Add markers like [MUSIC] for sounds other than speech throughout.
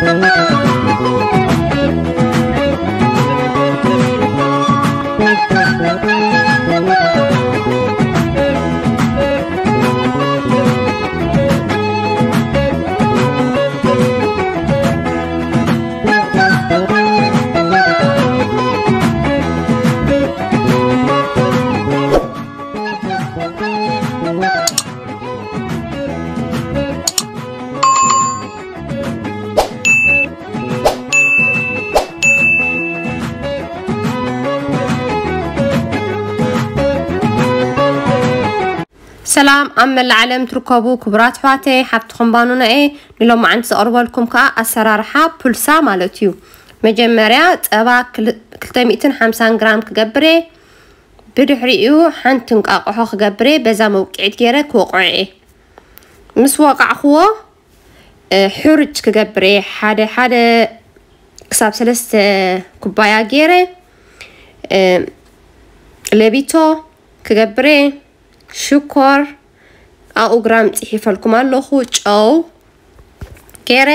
Thank you. ሰላም ኣብ መላ ዓለም ትርከቡ ክቡራት ኣሕዋተይ ሓብትኩም ባኑና እየ ንሎም ዓንቲ ዘቕርበልኩም ከዓ ኣሰራርሓ ፑልሳ ማለት እዩ መጀመርያ ፀባ 250 ግራም ክገብረ ብድሕሪኡ ሓንቲ እንቃቑሖ ክገብረ በዛ መውቅዒት ገይረ ክወቕዖ ምስ ወቃዕኽዎ ሕርጭ ክገብረ ሓደ ሓደ ክሳብ ሰለስተ ኩባያ ገይረ ለቢቶ ክገብረ ሽኮር ኣብኡ ግራም ፅሒፈልኩም ኣለኹ ጨው ገይረ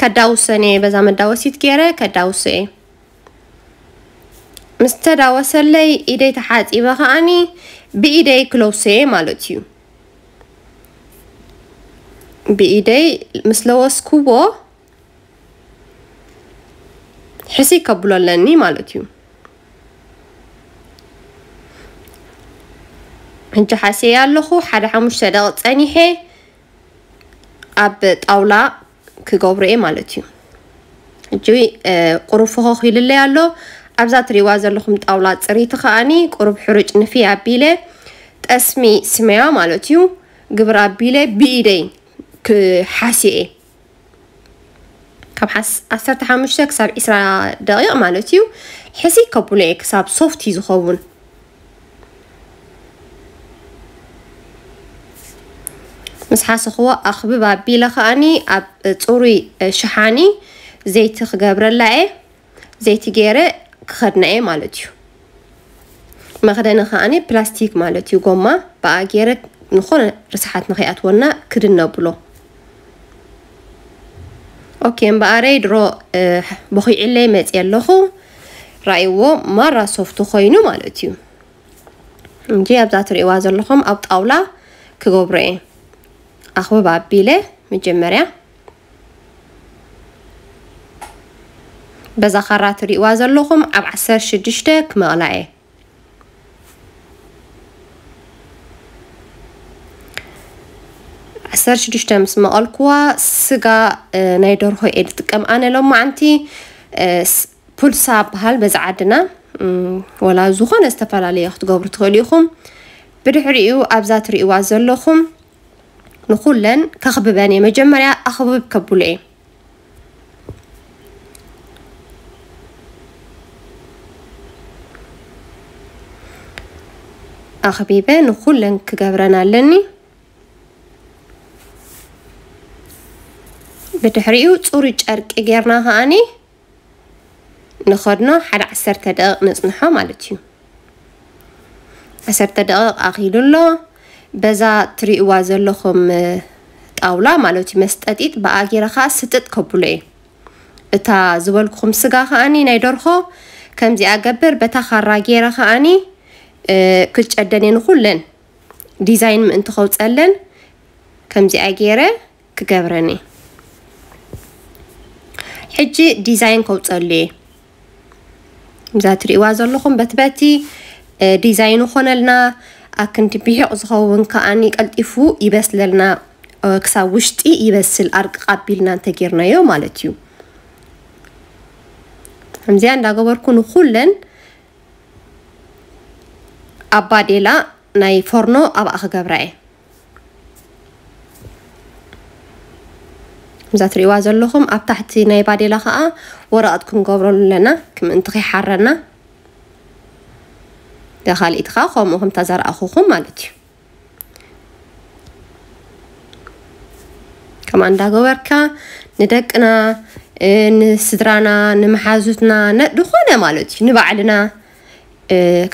ከዳውሰ እየ በዛ መዳወሲት ገይረ ከዳውሰ እየ ምስ ተዳወሰለይ ኢደይ ተሓፂበ ከዓኒ ብኢደይ ክለውሰ እየ ማለት እዩ ብኢደይ ምስ ለወስክዎ ሕሲ ከብሎ ኣለኒ ማለት እዩ ሕንጂ ሓስየ ኣለኹ ሓደ ሓሙሽተ ደቂ ፀኒሐ ኣብ ጣውላ ክገብሮ እየ ማለት እዩ እጂ ቁሩፍ ፍኹክ ኣሎ ኣብዛ ትሪእዋ ዘለኹም ጣውላ ፅሪቲ ከዓኒ ቁሩብ ሕሩጭ ንፊ ኣቢለ ጠስሚ ስመያ ማለት እዩ ግብር ኣቢለ ብኢደይ ሓሲአ ካብ ዓሰርተ ሓሙሽተ ክሳብ ዒስራ ደቂቕ ማለት እዩ ሕሲ ከብሎ እየ ክሳብ ሶፍቲ ዝኸውን سحاسخوا أخبب بيلخاني أب تصوري شحاني زيت خجبر اللعه زيت غيره خدناه مالتيو ما خدنا خاني بلاستيك مالتيو قمة باعيره نخون رسحات نخيات ونا كرنا بلو أوكي بقاري درو بخي إلي مت يلخو رأيو مرة صفتو خينو مالتيو نجي أبدا تريوازر لخم أبد أولا كغوبرين አኽብብ አቢለ መጀመርያ በዛ ኻራ ትሪእዋ ዘለኹም ኣብ 16 ክመቕላ እየ ዓሰርተ ሽዱሽተ ምስ መቐልክዋ ስጋ ናይ ደርሆ እየ ዝጥቀም ኣነ ሎም ማዓንቲ ፑልሳ በሃል በዛ ዓድና ወላ ዝኾነ ዝተፈላለየ ክትገብሩ ትኽእሉ ኢኹም ብድሕሪኡ ኣብዛ ትሪእዋ ዘለኹም لن نقولن كخبباني مجمرة أخبب كبولي أخبيبة نقولن كقابرانا لني بتحريو تصوري جارك إجيرنا هاني نخدنا حد عسر تدق نصنحو مالتيو عسر تدق أخيل الله በዛ ትሪእዋ ዘለኹም ጣውላ ማለት እዩ መስጠጢጥ ብኣጊረ ስጥጥ ከብሎ እየ እታ ዝበልኩኹም ስጋ ከዓኒ ናይ ደርሆ ከምዚኣ ገበር በታ ካራ ጌረ ከዓኒ ክጨደንን ኩለን ዲዛይን ምእንቲ ከውፀለን ከምዚኣ ገይረ ክገብረኒ ሕጂ ዲዛይን ከውፀሉ እየ እዛ ትሪእዋ ዘለኹም በትበቲ ዲዛይን ኮነልና ኣክንድብሄ ዝኸውን እውን ከዓኒ ቀልጢፉ ይበስለልና ክሳብ ውሽጢ ይበስል ኣርቂ ቃቢልና እንተጌርናዮ ማለት እዩ ከምዚያ እንዳገበርኩ ንኩለን ኣብ ባዴላ ናይ ፎርኖ ኣብኣ ክገብራ እየ እዛ ትሪእዋ ዘለኹም ኣብ ታሕቲ ናይ ባዴላ ከዓ ወረቐት ክንገብረሉ ኣለና ክምእንቲ ከይሓረና ደኻሊእ ከምኡ ከም ተዘርኣኹኹም ማለት እዩ ከምኣ እንዳገበርካ ንደቅና ንስድራና ንመሓዙትና ንኾነ ማለት እዩ ንባዕልና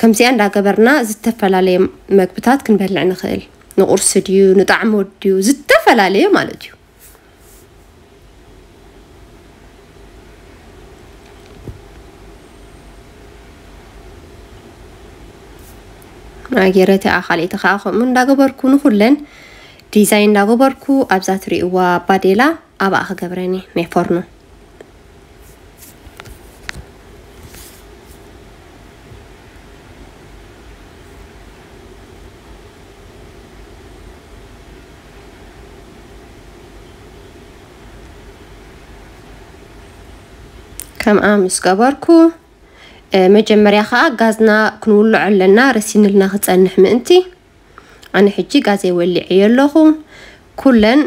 ከምዚኣ እንዳገበርና ዝተፈላለየ መግብታት ክንበልዕ ንኽእል ንቁርሲ ድዩ ንጣዕሚ ወድዩ ዝተፈላለየ ማለት እዩ ኣጌረቲ ኣኻሊእቲ ከዓ ከምኡ እንዳገበርኩ ንኩለን ዲዛይን እንዳገበርኩ ኣብዛ ትሪእዋ ባዴላ ኣብኣ ክገብረኒ ናይ ፎርኖ ከምኣ ምስ ገበርኩ መጀመርያ ከዓ ጋዝና ክንውልዖ ኣለና ረሲንልና ክፀንሕ ምእንቲ ኣነ ሕጂ ጋዘ ይወሊዕ እየ ኣለኹ ኩለን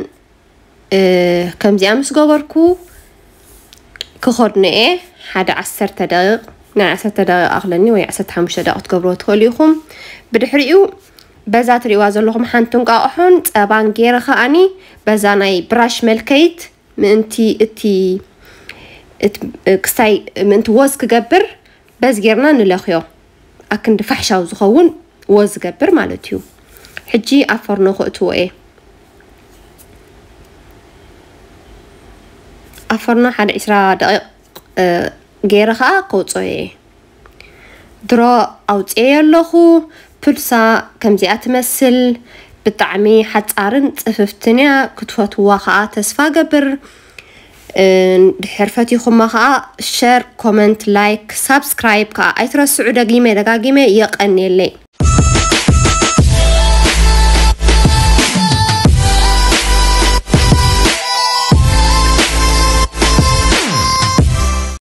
ከምዚኣ ምስ ገበርኩ ክኸድነ እየ ሓደ ዓሰርተ ደቂቕ ናይ ዓሰርተ ደቂቕ ኣኽለኒ ወይ ዓሰርተ ሓሙሽተ ደቂቕ ትገብሮ ትኽእሉ ኢኹም ብድሕሪኡ በዛ ትሪእዋ ዘለኹም ሓንቲ እንቋቑሖን ፀባን ገይረ ከዓኒ በዛ ናይ ብራሽ መልከይት ምእንቲ እቲ ክሳይ ምእንቲ ወዝ ክገብር بس غيرنا نلخيو اكن دفحشا وزخون وز قبر مالتيو حجي افر نوخ اتو ايه افرنا حد اسرا دقيق غير [HESITATION] خا قوتو ايه درا او تيلخو بلسا كمزي اتمثل بطعمي حد أرنت أففتنيا كتفوت واخا تسفا قبر ድሕር ፈቲኹማ ከዓ ሸር ኮመንት ላይክ ሳብስክራይብ ከዓ ኣይትረስዑ ደጊመ ደጋጊመ የቀኒየለይ